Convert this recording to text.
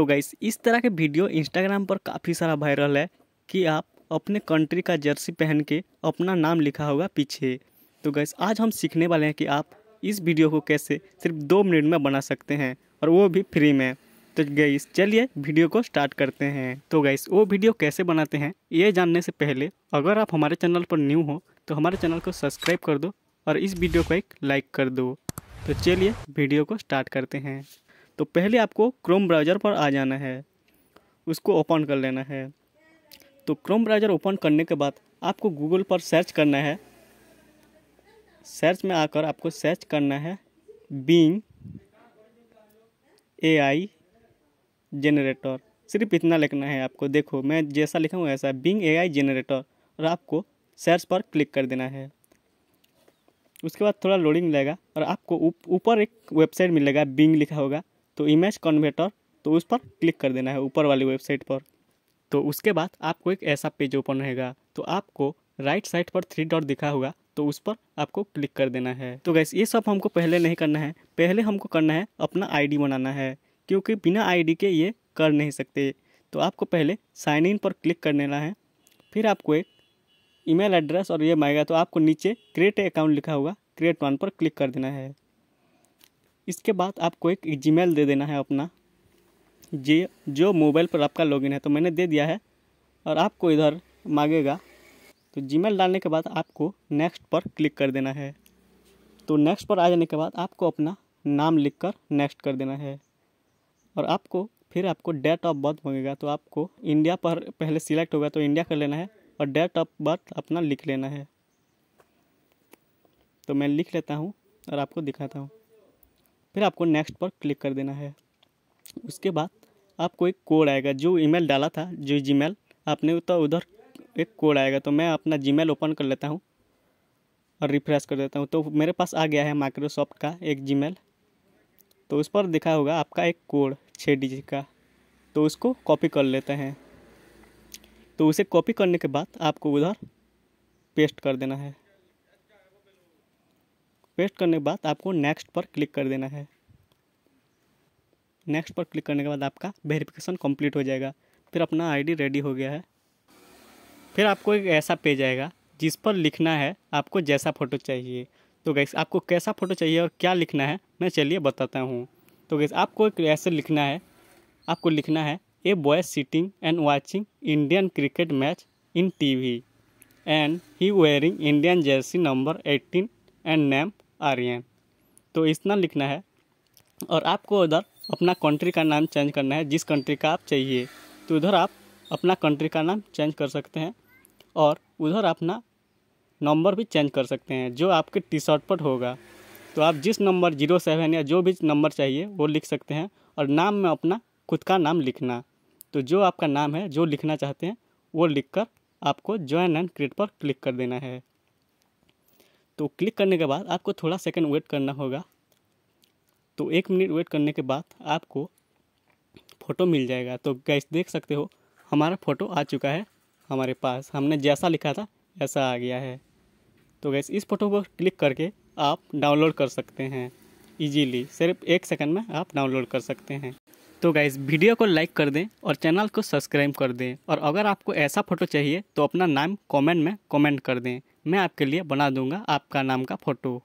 तो गाइस इस तरह के वीडियो इंस्टाग्राम पर काफ़ी सारा वायरल है कि आप अपने कंट्री का जर्सी पहन के अपना नाम लिखा होगा पीछे। तो गैस आज हम सीखने वाले हैं कि आप इस वीडियो को कैसे सिर्फ़ दो मिनट में बना सकते हैं और वो भी फ्री में। तो गैस चलिए वीडियो को स्टार्ट करते हैं। तो गैस वो वीडियो कैसे बनाते हैं, ये जानने से पहले अगर आप हमारे चैनल पर न्यू हो तो हमारे चैनल को सब्सक्राइब कर दो और इस वीडियो को एक लाइक कर दो। तो चलिए वीडियो को स्टार्ट करते हैं। तो पहले आपको क्रोम ब्राउज़र पर आ जाना है। उसको ओपन कर लेना है। तो क्रोम ब्राउज़र ओपन करने के बाद आपको गूगल पर सर्च करना है। सर्च में आकर आपको सर्च करना है बींग ए आई जनरेटर सिर्फ़ इतना लिखना है आपको। देखो मैं जैसा लिखा हूँ ऐसा बिंग ए आई जनरेटर और आपको सर्च पर क्लिक कर देना है। उसके बाद थोड़ा लोडिंग लगेगा और आपको ऊपर उप, एक वेबसाइट मिलेगा बिंग लिखा होगा। तो इमेज कन्वर्टर तो उस पर क्लिक कर देना है ऊपर वाली वेबसाइट पर। तो उसके बाद आपको एक ऐसा पेज ओपन रहेगा। तो आपको राइट साइड पर थ्री डॉट दिखा होगा तो उस पर आपको क्लिक कर देना है। तो गैस ये सब हमको पहले नहीं करना है। पहले हमको करना है अपना आईडी बनाना है, क्योंकि बिना आईडी के ये कर नहीं सकते। तो आपको पहले साइन इन पर क्लिक कर लेना है। फिर आपको एक ईमेल एड्रेस और ये मांगेगा तो आपको नीचे क्रिएट अकाउंट लिखा होगा क्रिएट वन पर क्लिक कर देना है। इसके बाद आपको एक जीमेल दे देना है अपना। जी, जो मोबाइल पर आपका लॉगिन है तो मैंने दे दिया है और आपको इधर मांगेगा। तो जीमेल डालने के बाद आपको नेक्स्ट पर क्लिक कर देना है। तो नेक्स्ट पर आ जाने के बाद आपको अपना नाम लिखकर नेक्स्ट कर देना है। और आपको, फिर आपको डेट ऑफ़ बर्थ मांगेगा तो आपको इंडिया पर पहले सिलेक्ट होगा तो इंडिया कर लेना है और डेट ऑफ़ बर्थ अपना लिख लेना है। तो मैं लिख लेता हूँ और आपको दिखाता हूँ। फिर आपको नेक्स्ट पर क्लिक कर देना है। उसके बाद आपको एक कोड आएगा, जो ईमेल डाला था, जो जीमेल आपने तो उधर एक कोड आएगा तो मैं अपना जीमेल ओपन कर लेता हूँ और रिफ्रेश कर देता हूँ। तो मेरे पास आ गया है माइक्रोसॉफ्ट का एक जीमेल तो उस पर दिखा होगा आपका एक कोड छः डिजिट का। तो उसको कॉपी कर लेते हैं। तो उसे कॉपी करने के बाद आपको उधर पेस्ट कर देना है। पेस्ट करने के बाद आपको नेक्स्ट पर क्लिक कर देना है। नेक्स्ट पर क्लिक करने के बाद आपका वेरिफिकेशन कंप्लीट हो जाएगा। फिर अपना आईडी रेडी हो गया है। फिर आपको एक ऐसा पेज आएगा जिस पर लिखना है आपको जैसा फ़ोटो चाहिए। तो गैस आपको कैसा फ़ोटो चाहिए और क्या लिखना है, मैं चलिए बताता हूँ। तो गैस आपको एक ऐसे लिखना है। आपको लिखना है a boy sitting and watching Indian cricket match in TV and he wearing Indian jersey number eighteen and name Aryan तो इतना लिखना है और आपको उधर अपना कंट्री का नाम चेंज करना है, जिस कंट्री का आप चाहिए। तो उधर आप अपना कंट्री का नाम चेंज कर सकते हैं और उधर अपना नंबर भी चेंज कर सकते हैं, जो आपके टी शर्ट पर होगा। तो आप जिस नंबर ज़ीरो सेवन या जो भी नंबर चाहिए, वो लिख सकते हैं और नाम में अपना खुद का नाम लिखना। तो जो आपका नाम है, जो लिखना चाहते हैं, वो लिखकर आपको ज्वाइन एंड क्रिएट पर क्लिक कर देना है। तो क्लिक करने के बाद आपको थोड़ा सेकंड वेट करना होगा। तो एक मिनट वेट करने के बाद आपको फ़ोटो मिल जाएगा। तो गैस देख सकते हो, हमारा फ़ोटो आ चुका है हमारे पास। हमने जैसा लिखा था, ऐसा आ गया है। तो गैस इस फ़ोटो को क्लिक करके आप डाउनलोड कर सकते हैं इजीली सिर्फ़ एक सेकंड में आप डाउनलोड कर सकते हैं। तो गाइज़ वीडियो को लाइक कर दें और चैनल को सब्सक्राइब कर दें। और अगर आपको ऐसा फ़ोटो चाहिए तो अपना नाम कमेंट में कमेंट कर दें। मैं आपके लिए बना दूँगा आपका नाम का फ़ोटो।